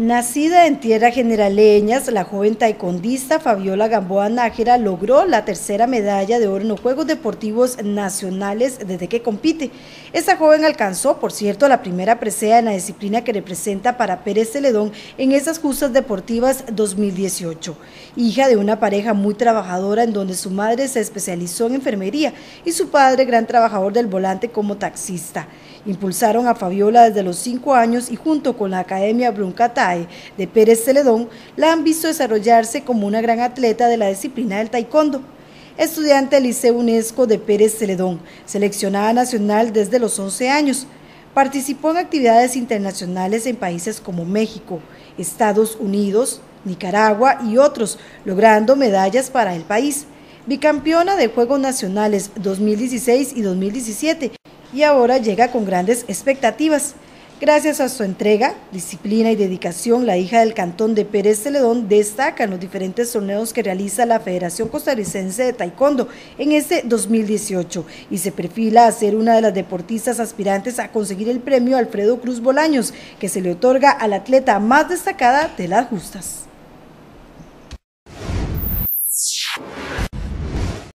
Nacida en tierra generaleñas, la joven taekwondista Fabiola Gamboa Nájera logró la tercera medalla de oro en los Juegos Deportivos Nacionales desde que compite. Esta joven alcanzó, por cierto, la primera presea en la disciplina que representa para Pérez Celedón en esas justas deportivas 2018. Hija de una pareja muy trabajadora en donde su madre se especializó en enfermería y su padre gran trabajador del volante como taxista. Impulsaron a Fabiola desde los cinco años y junto con la Academia De Pérez Celedón, la han visto desarrollarse como una gran atleta de la disciplina del taekwondo. Estudiante del Liceo UNESCO de Pérez Celedón, seleccionada nacional desde los 11 años. Participó en actividades internacionales en países como México, Estados Unidos, Nicaragua y otros, logrando medallas para el país. Bicampeona de Juegos Nacionales 2016 y 2017 y ahora llega con grandes expectativas. Gracias a su entrega, disciplina y dedicación, la hija del cantón de Pérez Celedón destaca en los diferentes torneos que realiza la Federación Costarricense de Taekwondo en este 2018 y se perfila a ser una de las deportistas aspirantes a conseguir el premio Alfredo Cruz Bolaños, que se le otorga a la atleta más destacada de las justas.